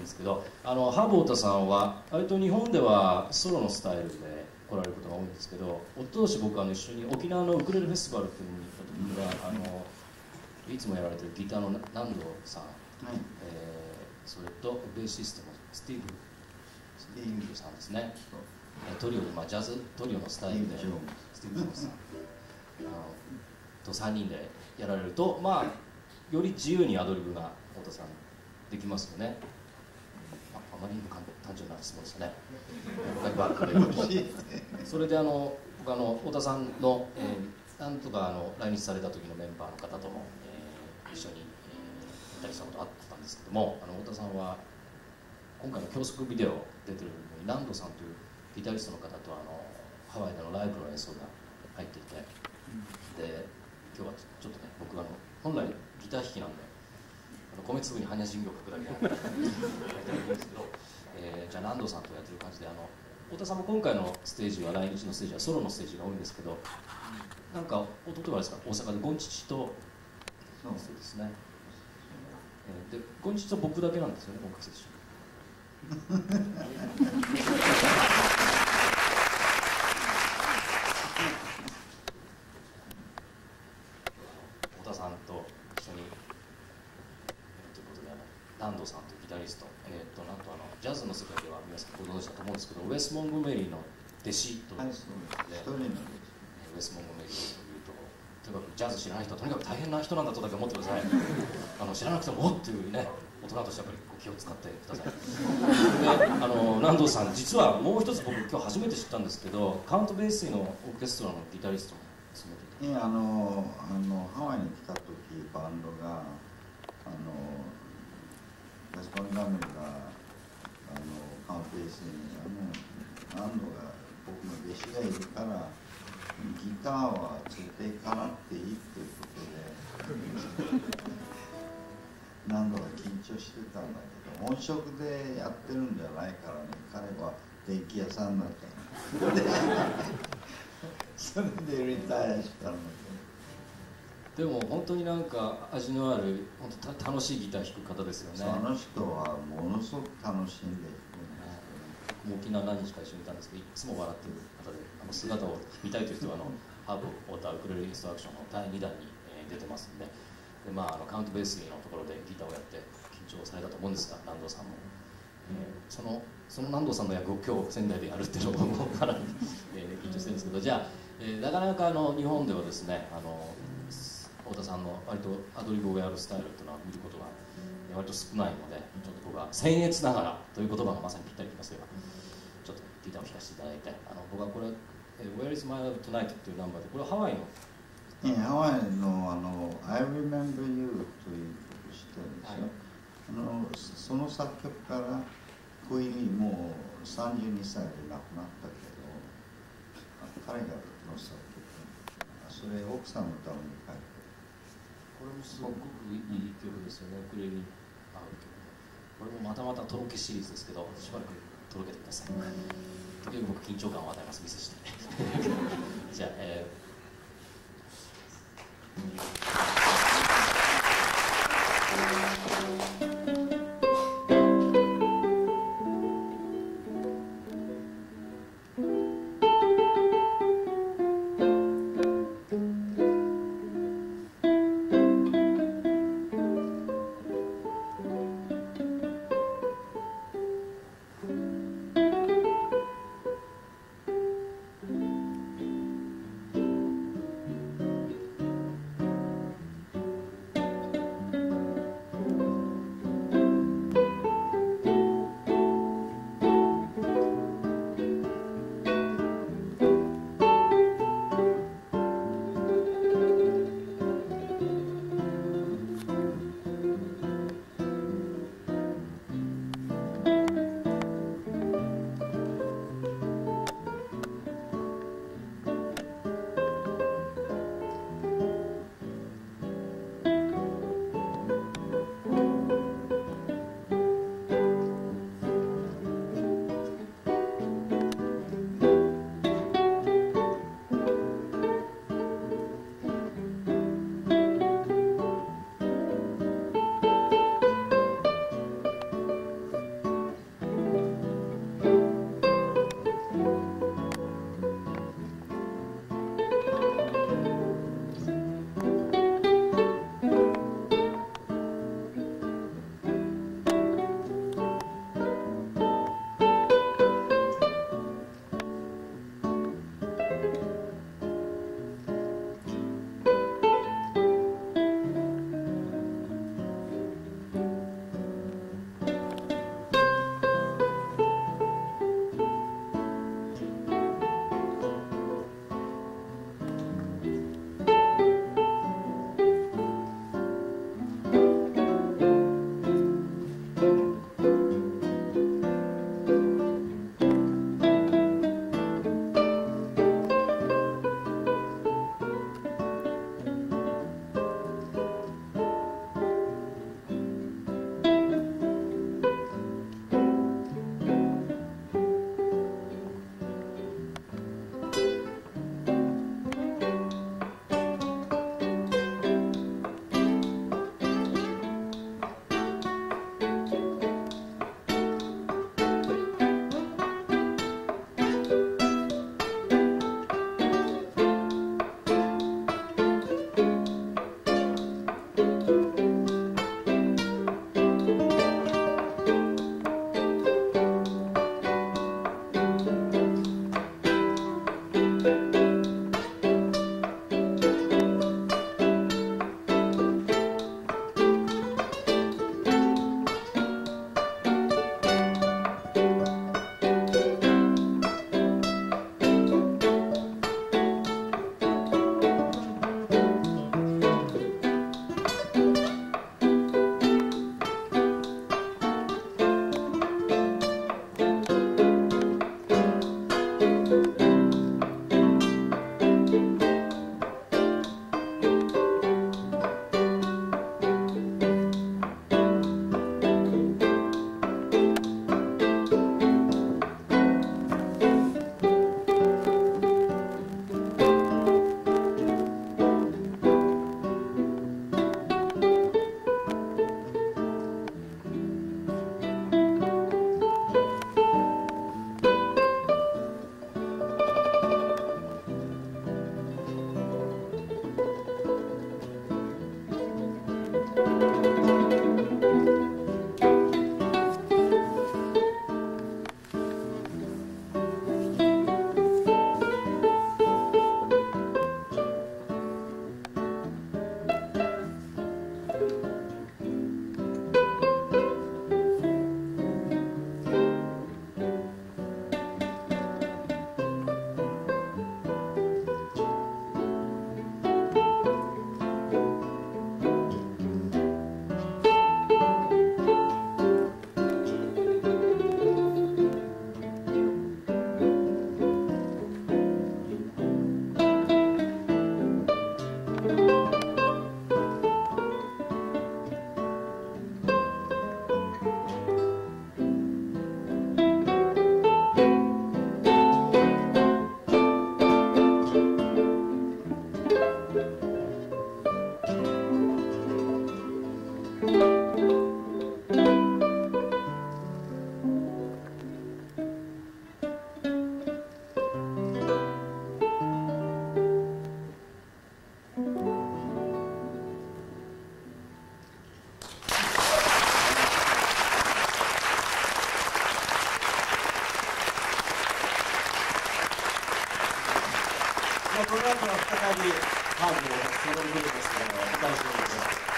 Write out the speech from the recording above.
うんですけどあのハーボータさんは割と日本ではソロのスタイルで来られることが多いんですけど一昨年僕あの一緒に沖縄のウクレレフェスティバルっていうのに行った時にはあのいつもやられてるギターの南條さん、はい。えー、それとベーシストのスティーブスティーブさんですね。トリオで、まあ、ジャズトリオのスタイルでスティーブさん。あのと3人でやられるとまあより自由にアドリブが太田さんできますよねああまりにも単純な質問ですね。バックで。それであの僕あの太田さんの、えー、なんとかあの来日された時のメンバーの方とも、えー、一緒に、えー、いたりしたことあったんですけどもあの太田さんは今回の教則ビデオ出てるのに南度さんというギタリストの方とあのハワイでのライブの演奏が入っていて、で今日はちょっとね僕あの本来ギター弾きなんで米粒に般若心経を書くだけやりたいんですけど、えー、じゃあ南度さんとやってる感じであの太田さんも今回のステージは来日のステージはソロのステージが多いんですけどなんか一昨日はですか？大阪でゴンチチとそうですね、えー、でゴンチチと僕だけなんですよね音楽セッション太田さんと一緒にということで南藤さんというギタリスト、えー、となんとあのジャズの世界では皆さんご存知だと思うんですけどウェス・モンゴメリーの弟子ということで、はい、ウェス・モンゴメリーというととにかくジャズ知らない人はとにかく大変な人なんだとだけ思ってください。あの知らなくてもおっていうね大人としてやっぱり気を使ってください。であの南藤さん実はもう一つ僕今日初めて知ったんですけどカウント・ベースイのオーケストラのギタリストも務めていた。いやあのあのハワイに来た時バンドがあのガスコン・ガムがあのカント・ベースにあの南藤が僕の弟子がいるからギターは連れて行かなくていいっていうことで 何度か緊張してたんだけど本職でやってるんじゃないからね彼は電気屋さんだったの。で それでリタイアしたんだけど。でも本当になんか味のある本当楽しいギター弾く方ですよね。あの人はものすごく楽しんで。沖縄何日か一緒にいたんですけどいつも笑ってる方であの姿を見たいという人はあのハーブ・ウォーター・ウクレレインストラクションの第2弾に、え出てますんで。で、まあ、あのカウントベースのところでギターをやって緊張されたと思うんですが南藤さんも、えー、そのその南藤さんの役を今日仙台でやるっていうのもかなり、えー、緊張してるんですけどじゃあ、えー、なかなかあの日本ではですねあの太田さんの割とアドリブをやるスタイルっていうのは見ることが割と少ないのでちょっと僕は僭越ながらという言葉がまさにぴったりきますよ。ちょっとギターを弾かせていただい。てあの僕はこれ「Where is my love tonight」っていうナンバーでこれはハワイの。ね、ハワイのあの「I Remember You」という曲知ってるんですよ、はい、あのその作曲からクイーンもう32歳で亡くなったけど彼がの作曲。それ奥さんのために書いてこれもすごくいい曲ですよね、ウクレレに合う曲これもまたまたとろけシリーズですけどしばらくとろけてください。時々僕緊張感を与えますミスして。じゃあ、えー。この後は再びハーブをその部分ですけどお楽しみください